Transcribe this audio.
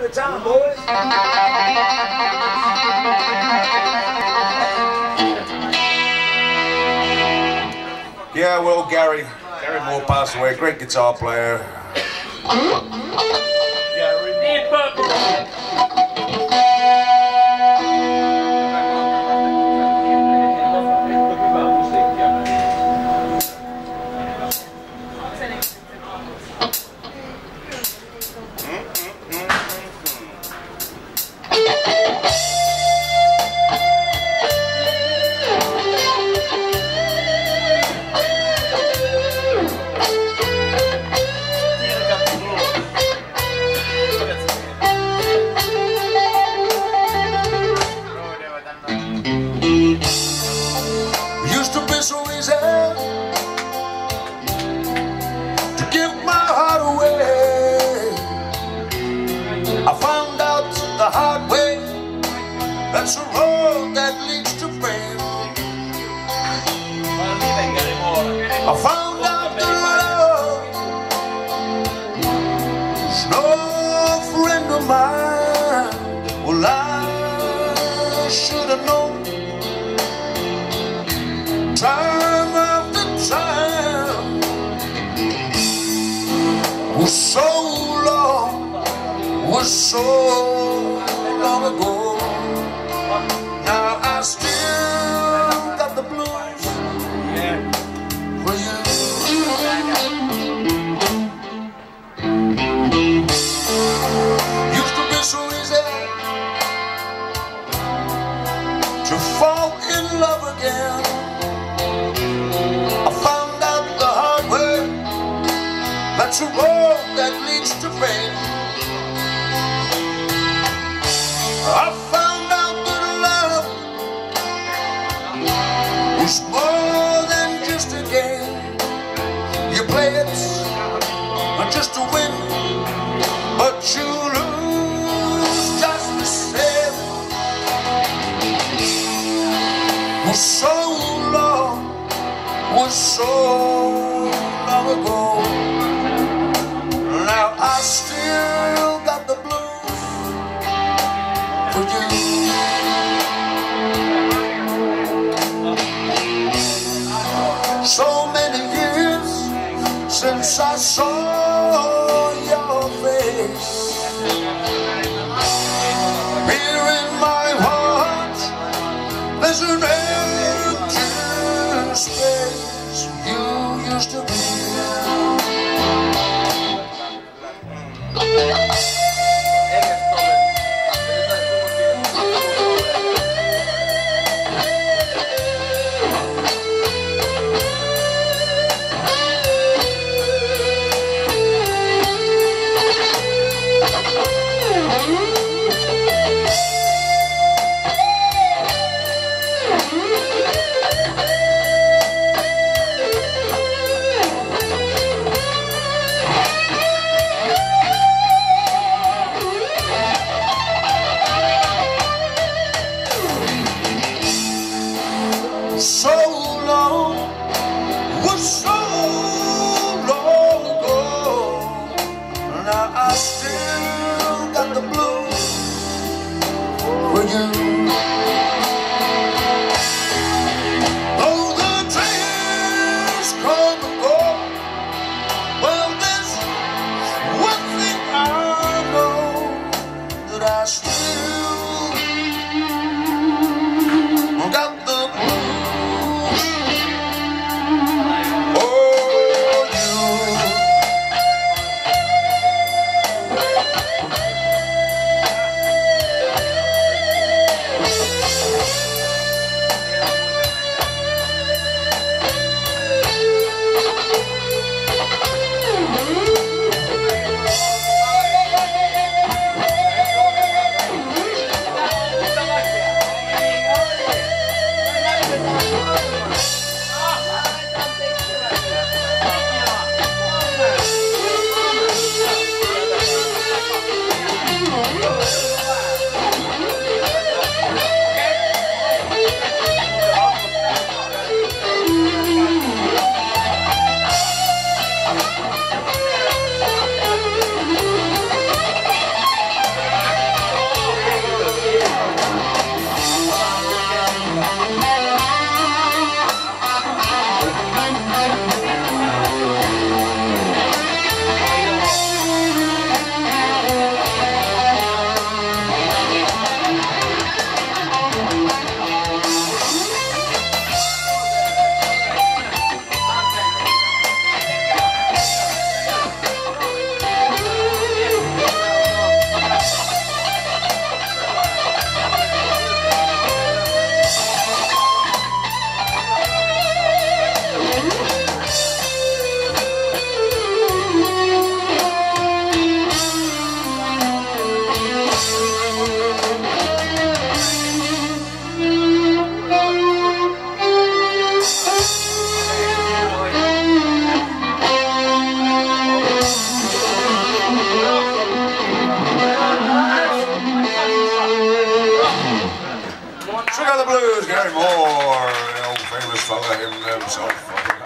at a time, boys. Yeah, well, Gary. Gary Moore passed away. Great guitar player. Used I found out that love is no friend of mine. Well, I should have known time after time was so long, was so long ago. Was more than just a game. You play it just to win, but you lose just the same. Was so long was so long ago. Saw your face. Here in my heart, there's an the blues, Gary Moore, the old famous fella himself.